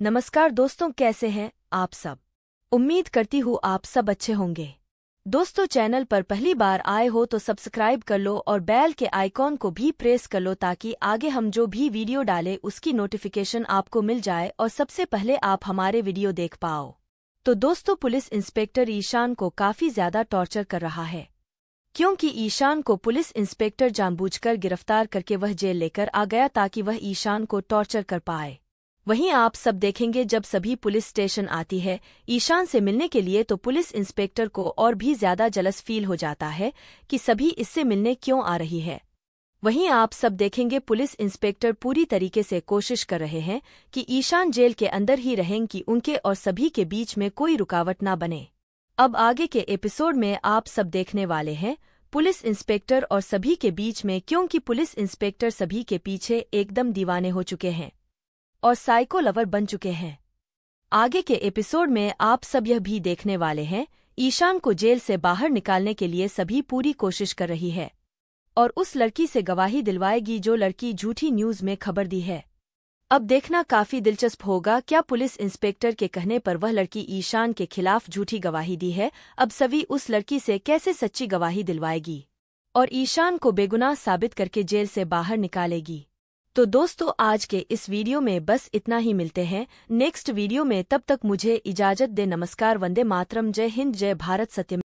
नमस्कार दोस्तों, कैसे हैं आप सब? उम्मीद करती हूँ आप सब अच्छे होंगे। दोस्तों, चैनल पर पहली बार आए हो तो सब्सक्राइब कर लो और बेल के आइकॉन को भी प्रेस कर लो ताकि आगे हम जो भी वीडियो डालें, उसकी नोटिफिकेशन आपको मिल जाए और सबसे पहले आप हमारे वीडियो देख पाओ। तो दोस्तों, पुलिस इंस्पेक्टर ईशान को काफ़ी ज़्यादा टॉर्चर कर रहा है। क्योंकि ईशान को पुलिस इंस्पेक्टर जानबूझकर गिरफ़्तार करके वह जेल लेकर आ गया ताकि वह ईशान को टॉर्चर कर पाए। वहीं आप सब देखेंगे जब सभी पुलिस स्टेशन आती है, ईशान से मिलने के लिए तो पुलिस इंस्पेक्टर को और भी ज़्यादा जलस फील हो जाता है कि सभी इससे मिलने क्यों आ रही है। वहीं आप सब देखेंगे पुलिस इंस्पेक्टर पूरी तरीके से कोशिश कर रहे हैं कि ईशान जेल के अंदर ही रहें कि उनके और सभी के बीच में कोई रुकावट ना बने। अब आगे के एपिसोड में आप सब देखने वाले हैं, पुलिस इंस्पेक्टर और सभी के बीच में क्योंकि पुलिस इंस्पेक्टर सभी के पीछे एकदम दीवाने हो चुके हैं। और साइको लवर बन चुके हैं। आगे के एपिसोड में आप सब यह भी देखने वाले हैं, ईशान को जेल से बाहर निकालने के लिए सभी पूरी कोशिश कर रही है। और उस लड़की से गवाही दिलवाएगी जो लड़की झूठी न्यूज़ में खबर दी है। अब देखना काफ़ी दिलचस्प होगा, क्या पुलिस इंस्पेक्टर के कहने पर वह लड़की ईशान के खिलाफ झूठी गवाही दी है? अब सभी उस लड़की से कैसे सच्ची गवाही दिलवाएगी? और ईशान को बेगुनाह साबित करके जेल से बाहर निकालेगी। तो दोस्तों, आज के इस वीडियो में बस इतना ही मिलते हैं। नेक्स्ट वीडियो में तब तक मुझे इजाज़त दे। नमस्कार, वंदे मातरम। जय हिंद, जय भारत। सत्यम।